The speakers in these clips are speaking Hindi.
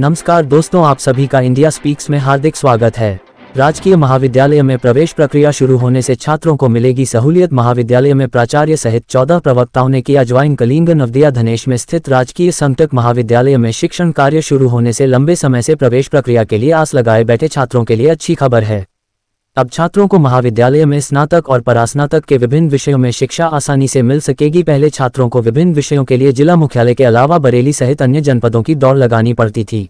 नमस्कार दोस्तों, आप सभी का इंडिया स्पीक्स में हार्दिक स्वागत है। राजकीय महाविद्यालय में प्रवेश प्रक्रिया शुरू होने से छात्रों को मिलेगी सहूलियत। महाविद्यालय में प्राचार्य सहित चौदह प्रवक्ताओं ने किया ज्वाइन कलिंग। नवदिया धनेश में स्थित राजकीय संतक महाविद्यालय में शिक्षण कार्य शुरू होने से लंबे समय से प्रवेश प्रक्रिया के लिए आस लगाए बैठे छात्रों के लिए अच्छी खबर है। अब छात्रों को महाविद्यालय में स्नातक और परास्नातक के विभिन्न विषयों में शिक्षा आसानी से मिल सकेगी। पहले छात्रों को विभिन्न विषयों के लिए जिला मुख्यालय के अलावा बरेली सहित अन्य जनपदों की दौड़ लगानी पड़ती थी।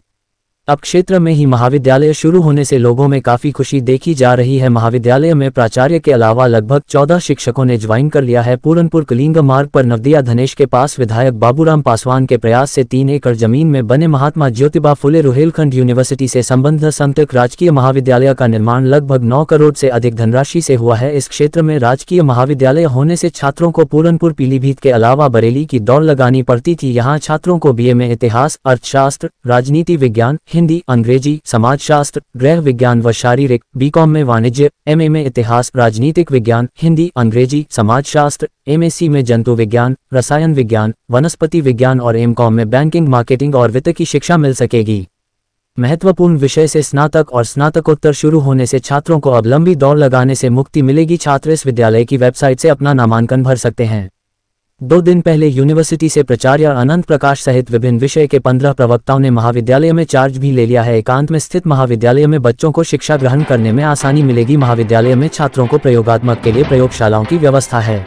अब क्षेत्र में ही महाविद्यालय शुरू होने से लोगों में काफ़ी खुशी देखी जा रही है। महाविद्यालय में प्राचार्य के अलावा लगभग चौदह शिक्षकों ने ज्वाइन कर लिया है। पूरनपुर कलिंग मार्ग पर नवदिया धनेश के पास विधायक बाबूराम पासवान के प्रयास से तीन एकड़ ज़मीन में बने महात्मा ज्योतिबा फुले रुहेलखंड यूनिवर्सिटी से संबंध संतक राजकीय महाविद्यालय का निर्माण लगभग नौ करोड़ से अधिक धनराशि से हुआ है। इस क्षेत्र में राजकीय महाविद्यालय होने से छात्रों को पूरनपुर पीलीभीत के अलावा बरेली की दौड़ लगानी पड़ती थी। यहाँ छात्रों को बीए में इतिहास, अर्थशास्त्र, राजनीति, विज्ञान हिंदी, अंग्रेज़ी, समाजशास्त्र, गृह विज्ञान व शारीरिक बीकॉम में वाणिज्य एमए में इतिहास, राजनीतिक विज्ञान, हिंदी, अंग्रेज़ी, समाजशास्त्र एमएससी में जंतु विज्ञान, रसायन विज्ञान, वनस्पति विज्ञान और एमकॉम में बैंकिंग मार्केटिंग और वित्त की शिक्षा मिल सकेगी। महत्वपूर्ण विषय से स्नातक और स्नातकोत्तर शुरू होने से छात्रों को अब लंबी दौड़ लगाने से मुक्ति मिलेगी। छात्र इस विद्यालय की वेबसाइट से अपना नामांकन भर सकते हैं। दो दिन पहले यूनिवर्सिटी से प्राचार्य अनंत प्रकाश सहित विभिन्न विषय के पंद्रह प्रवक्ताओं ने महाविद्यालय में चार्ज भी ले लिया है। एकांत में स्थित महाविद्यालय में बच्चों को शिक्षा ग्रहण करने में आसानी मिलेगी। महाविद्यालय में छात्रों को प्रयोगात्मक के लिए प्रयोगशालाओं की व्यवस्था है।